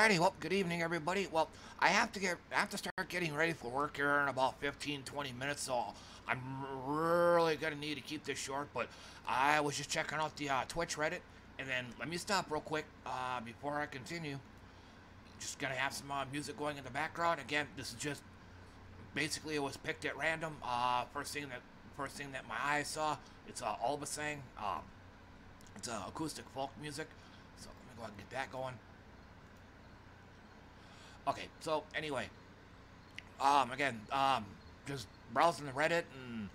Alrighty, well, good evening, everybody. Well, I have to get, I have to start getting ready for work here in about 15, 20 minutes, so I'm really gonna need to keep this short. But I was just checking out the uh, Twitch Reddit, and then let me stop real quick uh, before I continue. Just gonna have some uh, music going in the background. Again, this is just basically it was picked at random. Uh, first thing that, first thing that my eyes saw, it's uh, Albasang. Um, it's uh, acoustic folk music. So let me go ahead and get that going. Okay, so anyway, um, again, um, just browsing the Reddit and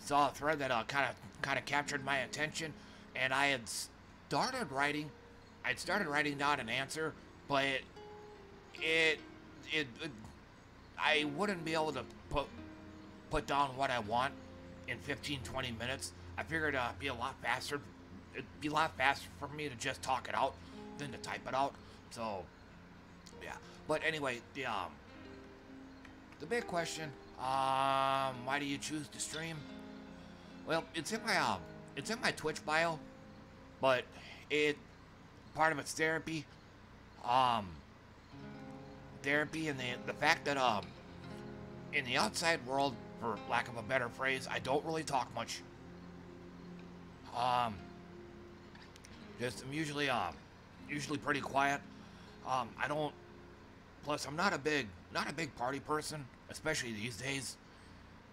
saw a thread that uh, kind of kind of captured my attention, and I had started writing. I'd started writing down an answer, but it, it, it, it I wouldn't be able to put put down what I want in 15, 20 minutes. I figured uh, it'd be a lot faster. It'd be a lot faster for me to just talk it out than to type it out. So, yeah. But anyway, the um, the big question, um, why do you choose to stream? Well, it's in my um, it's in my Twitch bio, but it part of it's therapy, um, therapy, and the the fact that um, in the outside world, for lack of a better phrase, I don't really talk much. Um, just I'm usually um, usually pretty quiet. Um, I don't Plus, I'm not a big, not a big party person, especially these days.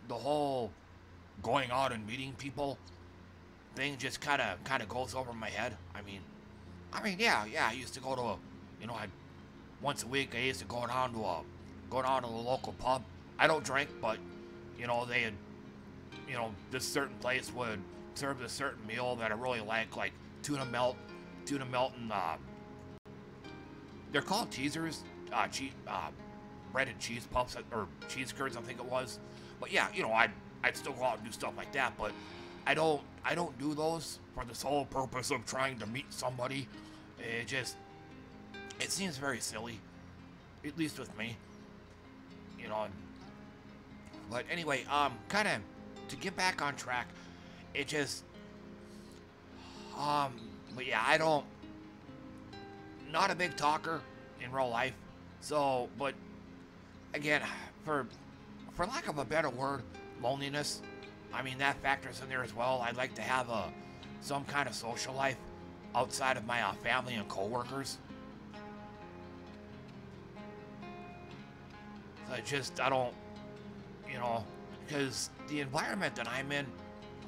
The whole going out and meeting people thing just kind of, kind of goes over my head. I mean, I mean, yeah, yeah. I used to go to, a, you know, I once a week I used to go down to a, go down to the local pub. I don't drink, but you know, they had, you know, this certain place would serve a certain meal that I really like, like tuna melt, tuna melt and uh, they're called teasers uh, cheese, uh, breaded cheese puffs or cheese curds, I think it was. But yeah, you know, I'd I'd still go out and do stuff like that, but I don't I don't do those for the sole purpose of trying to meet somebody. It just it seems very silly, at least with me. You know. But anyway, um, kind of to get back on track, it just um, but yeah, I don't not a big talker in real life. So, but again, for for lack of a better word, loneliness. I mean that factors in there as well. I'd like to have a some kind of social life outside of my uh, family and coworkers. So I just I don't, you know, because the environment that I'm in,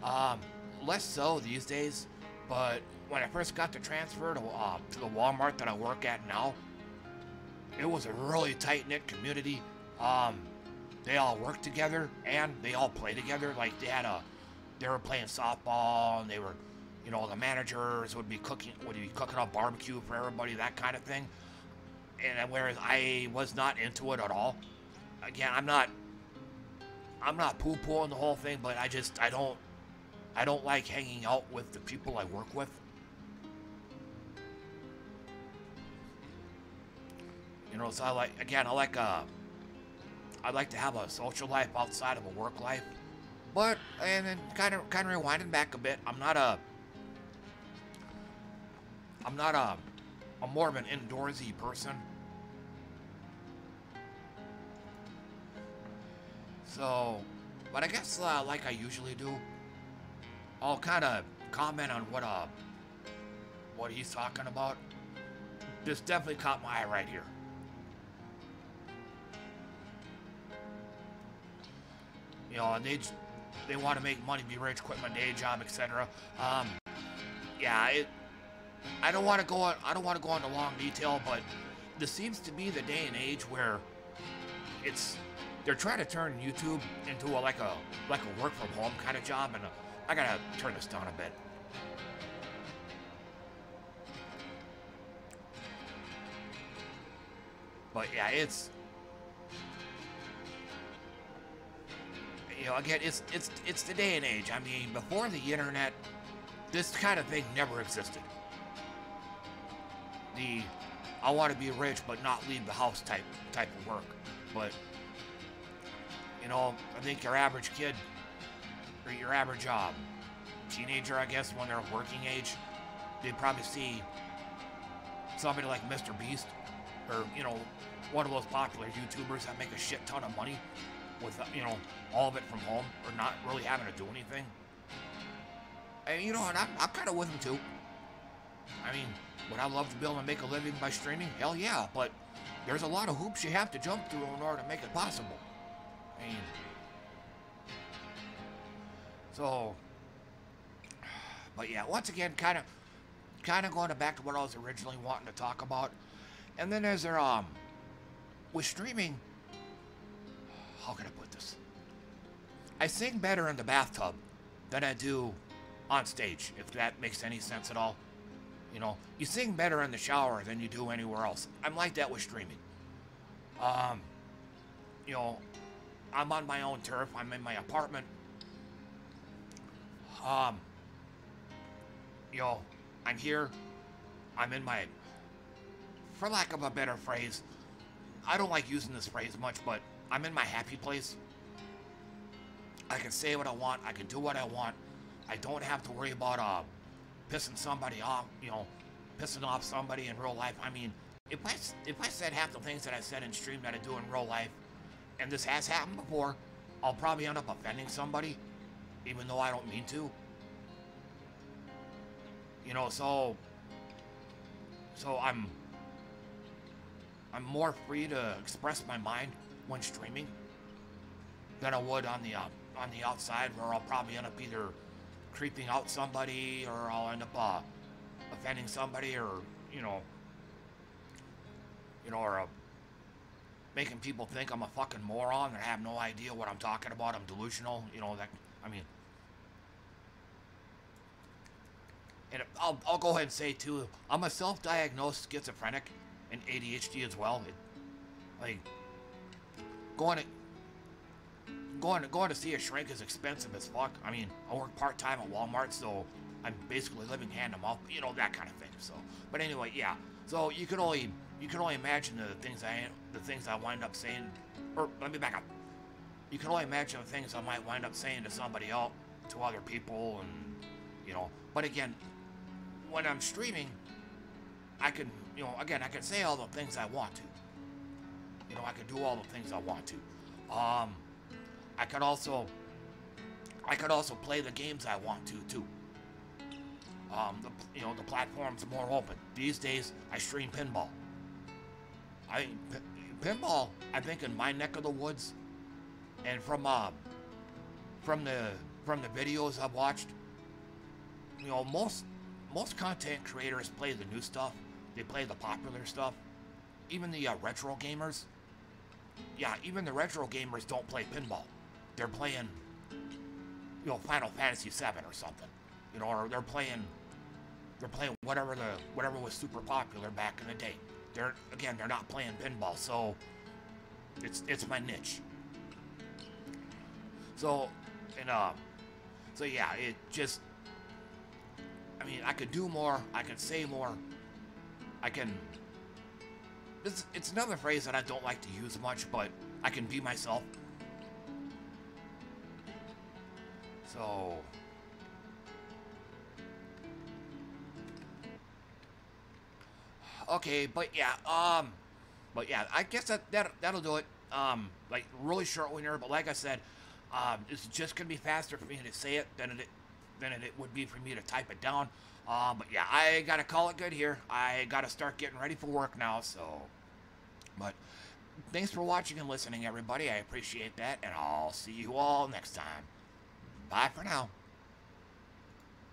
um, less so these days. But when I first got the transfer to uh, to the Walmart that I work at now, it was a really tight knit community. Um, they all worked together and they all played together. Like they had a, they were playing softball and they were, you know, the managers would be cooking, would be cooking up barbecue for everybody, that kind of thing. And whereas I was not into it at all. Again, I'm not, I'm not poo-pooing the whole thing, but I just, I don't, I don't like hanging out with the people I work with. You know, so I like, again, I like, uh, I like to have a social life outside of a work life. But, and then kind of, kind of rewinding back a bit, I'm not a, I'm not a, a more of an indoorsy person. So, but I guess, uh, like I usually do, I'll kind of comment on what, uh, what he's talking about. This definitely caught my eye right here. You know, they they want to make money, be rich, quit my day job, etc. Um, yeah, it. I don't want to go on. I don't want to go into long detail, but this seems to be the day and age where it's they're trying to turn YouTube into a, like a like a work from home kind of job, and a, I gotta turn this down a bit. But yeah, it's you know, again, it's it's it's the day and age. I mean, before the internet, this kind of thing never existed. The I want to be rich but not leave the house type type of work. But you know, I think your average kid or your average job, teenager, I guess, when they're working age, they probably see somebody like Mr. Beast or you know, one of those popular YouTubers that make a shit ton of money with you know all of it from home or not really having to do anything. And you know, and I'm, I'm kind of with him too. I mean, would I love to be able to make a living by streaming? Hell yeah, but there's a lot of hoops you have to jump through in order to make it possible. I mean, so, but yeah, once again, kind of, kind of going back to what I was originally wanting to talk about, and then as there um, with streaming. How can I put this? I sing better in the bathtub than I do on stage, if that makes any sense at all. You know, you sing better in the shower than you do anywhere else. I'm like that with streaming. Um, you know, I'm on my own turf. I'm in my apartment. Um, you know, I'm here. I'm in my, for lack of a better phrase, I don't like using this phrase much, but I'm in my happy place. I can say what I want. I can do what I want. I don't have to worry about uh, pissing somebody off, you know, pissing off somebody in real life. I mean, if I, if I said half the things that I said in stream that I do in real life, and this has happened before, I'll probably end up offending somebody, even though I don't mean to. You know, so, so I'm, I'm more free to express my mind when streaming than I would on the, uh, on the outside where I'll probably end up either creeping out somebody or I'll end up uh, offending somebody or, you know, you know, or uh, making people think I'm a fucking moron and have no idea what I'm talking about. I'm delusional, you know, that, I mean, and I'll, I'll go ahead and say too, I'm a self-diagnosed schizophrenic and ADHD as well. It, like, going to, going to going to see a shrink is expensive as fuck. I mean, I work part time at Walmart, so I'm basically living hand to mouth. You know that kind of thing. So, but anyway, yeah. So you can only you can only imagine the things I the things I wind up saying. Or let me back up. You can only imagine the things I might wind up saying to somebody else, to other people, and you know. But again, when I'm streaming, I can you know again I can say all the things I want to. You know, I can do all the things I want to. Um, I could also I could also play the games I want to too. Um, the, you know the platform's more open these days. I stream pinball. I pinball. I think in my neck of the woods, and from uh, from the from the videos I've watched, you know most most content creators play the new stuff. They play the popular stuff. Even the uh, retro gamers. Yeah, even the retro gamers don't play pinball they're playing, you know, Final Fantasy VII or something, you know, or they're playing, they're playing whatever the whatever was super popular back in the day. They're again, they're not playing pinball, so it's it's my niche. So, and uh, so yeah, it just, I mean, I could do more, I could say more, I can. It's, it's another phrase that I don't like to use much, but I can be myself. So... Okay, but yeah, um... But yeah, I guess that, that, that'll do it. Um, like, really short winner, but like I said, um, it's just gonna be faster for me to say it than it, than it would be for me to type it down. Um, but yeah, I gotta call it good here. I gotta start getting ready for work now, so... But thanks for watching and listening, everybody. I appreciate that, and I'll see you all next time. Bye for now.